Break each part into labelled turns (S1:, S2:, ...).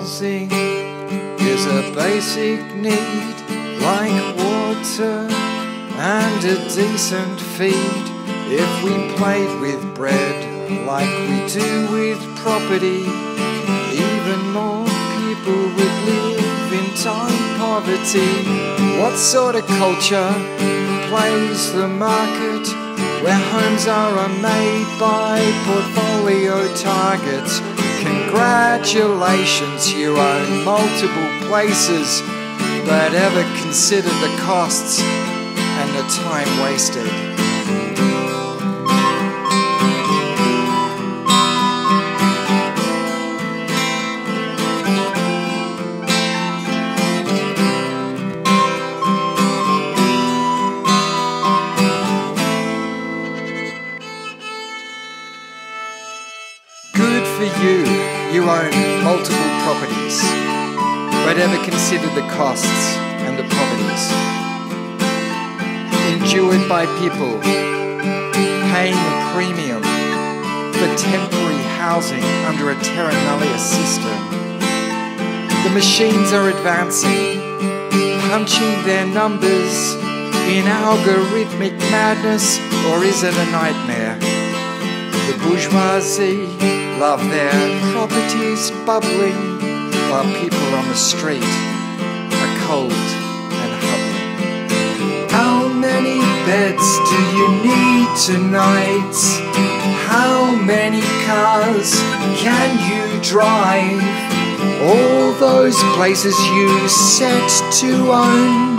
S1: Housing is a basic need like water and a decent feed. If we played with bread like we do with property, even more people would live in time poverty. What sort of culture plays the market where homes are made by portfolio targets? Congratulations, you own multiple places, but ever consider the costs and the time wasted? Good for you, you own multiple properties, but ever consider the costs and the properties endured by people paying a premium for temporary housing under a terra system. The machines are advancing, punching their numbers in algorithmic madness, or is it a nightmare? The bourgeoisie love their properties bubbling, while people on the street are cold and huddling. How many beds do you need tonight? How many cars can you drive? All those places you set to own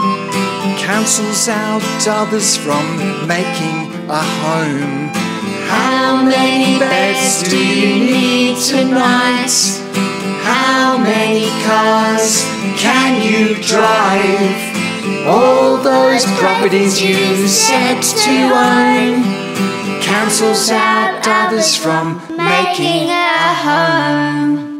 S1: cancels out others from making a home.
S2: How many beds do you need tonight? How many cars can you drive?
S1: All those properties you set to own cancels out others from making
S2: a home.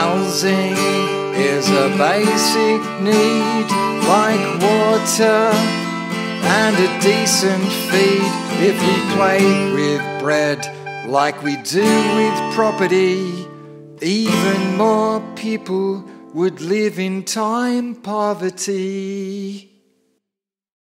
S1: Housing is a basic need like water and a decent feed. If we played with bread like we do with property, even more people would live in time poverty.